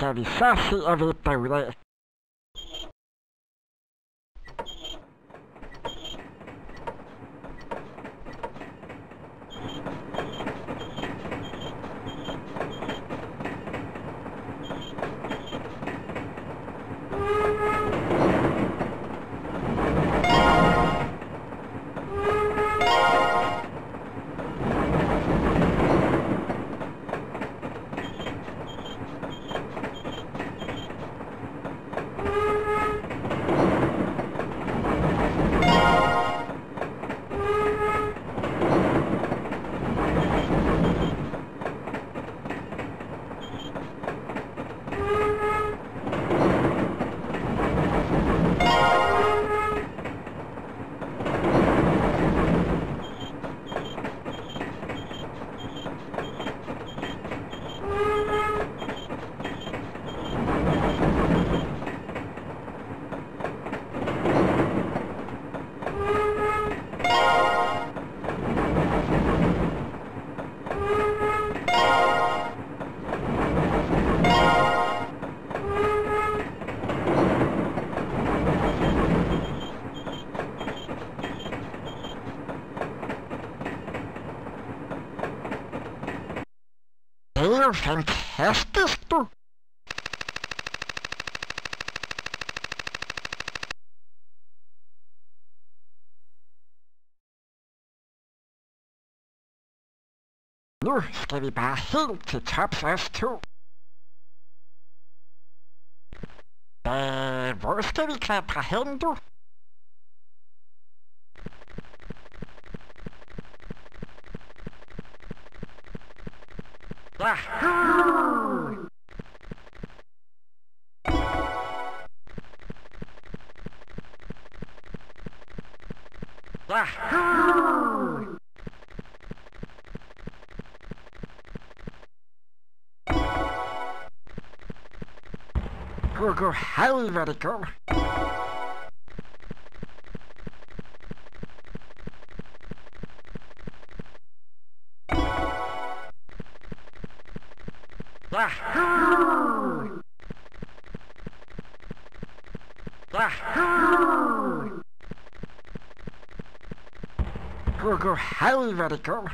skal vi fantastisk, du. Nu skal vi bare helt til tops os to. Øh, hvor skal vi klatre? Yahoo! Yahoo! Gå, gå, hej, hvor det går. Yahoo! Yahoo! Gå, gå, hej, hvor det går.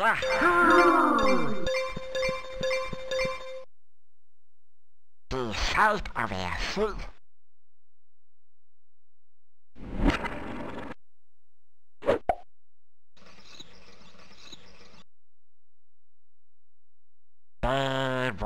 Yahoo! Det er sejt at være sød. Øh, hvor skal vi klatre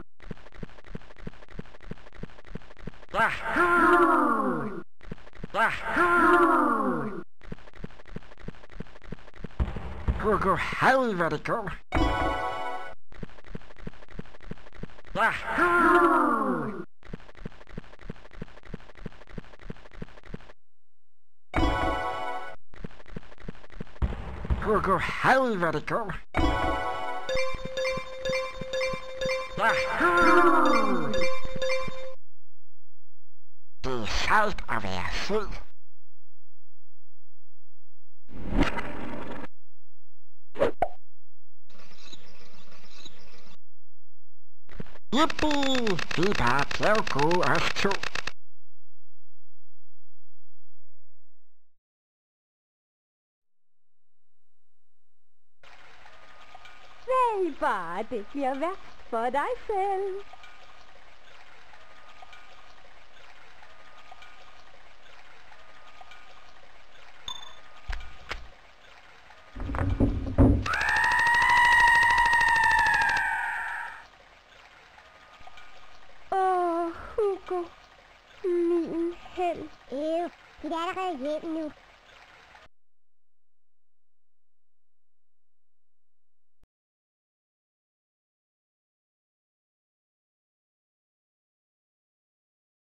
Yahoo! Yahoo! Gå, gå, hej, hvor det går. Yahoo! Gå, gå, hej, hvor det går. Yahoo! Det er sejt at være sød. Yippie! Vi er bare bjerggode os to. Hugo. Min held. Øh, det er allerede hjem nu.